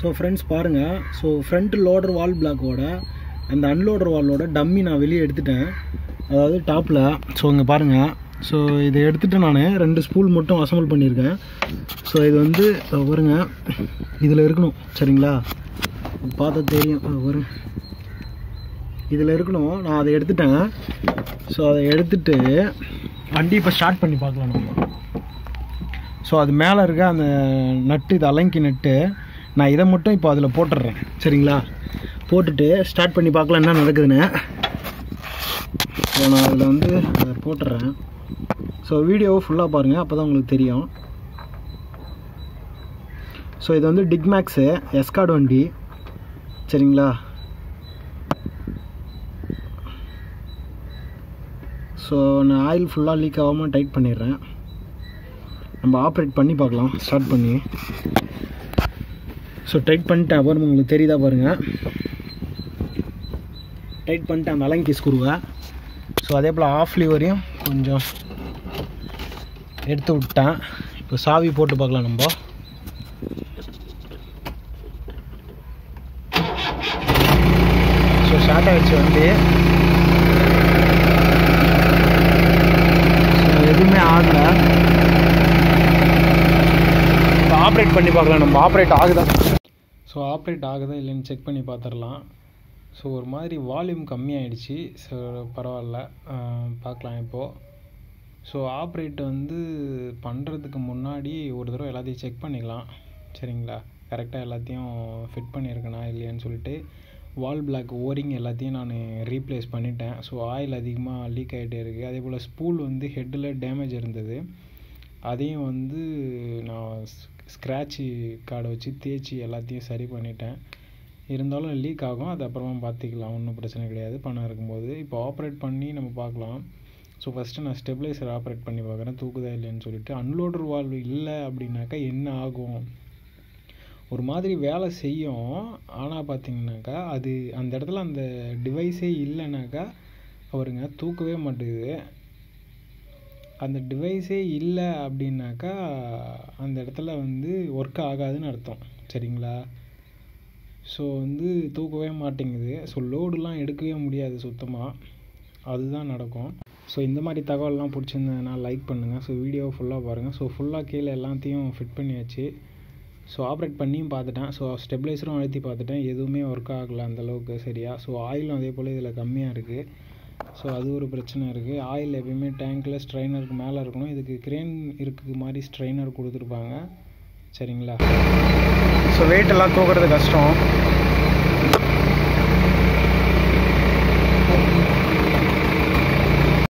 So friends பாருங்கள் so front loader வால் பிளாக்கோட அந்த அன்லோடர் வாலோட டம்மி நான் வெளியே எடுத்துட்டேன். அதாவது டாப்பில் ஸோ இங்கே பாருங்கள் ஸோ இதை எடுத்துகிட்டேன் நான் ரெண்டு ஸ்பூல் மட்டும் அசம்பிள் பண்ணியிருக்கேன். ஸோ இது வந்து வருங்க இதில் இருக்கணும். சரிங்களா? பார்த்தா தெரியும். வருங்க இதில் இருக்கணும். நான் அதை எடுத்துட்டேன். ஸோ அதை எடுத்துட்டு வண்டி இப்போ ஸ்டார்ட் பண்ணி பார்க்கலாம் நம்ம. ஸோ அது மேலே இருக்க அந்த நட்டு இது அலங்கி நட்டு நான் இதை மட்டும் இப்போ அதில் போட்டுடுறேன். சரிங்களா? போட்டுட்டு ஸ்டார்ட் பண்ணி பார்க்கலாம் என்ன நடக்குதுன்னு. ஸோ நான் அதில் வந்து அதை போட்டுடுறேன். ஸோ வீடியோவை ஃபுல்லாக பாருங்கள் அப்போ தான் உங்களுக்கு தெரியும். ஸோ இது வந்து டிக்மேக்ஸு எஸ்கார்டு வண்டி. சரிங்களா? ஸோ நான் ஆயில் ஃபுல்லாக லீக் ஆகாமல் டைட் பண்ணிடுறேன். நம்ம ஆப்ரேட் பண்ணி பார்க்கலாம் ஸ்டார்ட் பண்ணி. ஸோ டைட் பண்ணிட்டேன். அப்புறம் உங்களுக்கு தெரியுதா பாருங்கள் டைட் பண்ணிட்டேன் அந்த அலங்கி ஸ்க்ரூவை ஸோ அதே போல் ஆஃப் லிவரையும் கொஞ்சம் எடுத்து விட்டேன். இப்போ சாவி போட்டு பார்க்கலாம் நம்ம. ஸோ ஸ்டார்ட் ஆகிடுச்சு வண்டி. எதுவுமே ஆகலை. இப்போ ஆப்ரேட் பண்ணி பார்க்கலாம் நம்ம. ஆப்ரேட் ஆகுதா? ஸோ ஆப்ரேட் ஆகுதா இல்லைன்னு செக் பண்ணி பார்த்துடலாம். ஸோ ஒரு மாதிரி வால்யூம் கம்மியாயிடுச்சு. ஸோ பரவாயில்ல. பார்க்கலாம் இப்போது ஸோ ஆப்ரேட் வந்து பண்ணுறதுக்கு முன்னாடி ஒரு தடவை எல்லாத்தையும் செக் பண்ணிக்கலாம் சரிங்களா? கரெக்டாக எல்லாத்தையும் ஃபிட் பண்ணியிருக்கேனா இல்லையான்னு சொல்லிட்டு வால் பிளாக் ஓரிங் எல்லாத்தையும் நான் ரீப்ளேஸ் பண்ணிட்டேன். ஸோ ஆயில் அதிகமாக லீக் ஆகிட்டே இருக்குது அதே போல் ஸ்பூல் வந்து ஹெட்டில் டேமேஜ் இருந்தது. அதையும் வந்து ஸ்க்ராட்சு கார்டை வச்சு தேய்ச்சி எல்லாத்தையும் சரி பண்ணிட்டேன். இருந்தாலும் லீக் ஆகும். அது அப்புறமா பார்த்துக்கலாம் ஒன்றும் பிரச்சனை கிடையாது. பணம் இருக்கும்போது. இப்போ ஆப்ரேட் பண்ணி நம்ம பார்க்கலாம். ஸோ ஃபஸ்ட்டு நான் ஸ்டெபிளைசர் ஆப்ரேட் பண்ணி பார்க்குறேன். தூக்குதா இல்லைன்னு சொல்லிட்டு. அன்லோடர் வால்வ் இல்லை அப்படின்னாக்கா என்ன ஆகும்? ஒரு மாதிரி வேலை செய்யும். ஆனால் பார்த்தீங்கன்னாக்கா அது அந்த இடத்துல அந்த டிவைஸே இல்லைனாக்கா அவருங்க தூக்கவே மாட்டேங்குது. அந்த டிவைஸே இல்லை அப்படின்னாக்கா அந்த இடத்துல வந்து ஒர்க் ஆகாதுன்னு அர்த்தம். சரிங்களா? ஸோ வந்து தூக்கவே மாட்டேங்குது. ஸோ லோடுலாம் எடுக்கவே முடியாது சுத்தமாக அதுதான் நடக்கும். ஸோ இந்த மாதிரி தகவல்லாம் பிடிச்சிருந்ததுன்னா லைக் பண்ணுங்கள் ஸோ வீடியோவை ஃபுல்லாக பாருங்கள் ஸோ ஃபுல்லாக கீழே எல்லாத்தையும் ஃபிட் பண்ணியாச்சு. ஸோ ஆப்ரேட் பண்ணியும் பார்த்துட்டேன். ஸோ ஸ்டெபிளைசரும் அழுத்தி பார்த்துட்டேன். எதுவுமே ஒர்க் ஆகலை அந்தளவுக்கு சரியா. ஸோ ஆயிலும் அதே போல் இதில் கம்மியாக இருக்குது ஸோ அது ஒரு பிரச்சனை இருக்குது ஆயில் எப்பயுமே டேங்க்கில் ஸ்ட்ரைனருக்கு மேலே இருக்கணும். இதுக்கு கிரேன் இருக்குது மாதிரி ஸ்ட்ரைனர் கொடுத்துருப்பாங்க. சரிங்களா? ஸோ வெயிட் எல்லாம் தூக்குறது கஷ்டம்.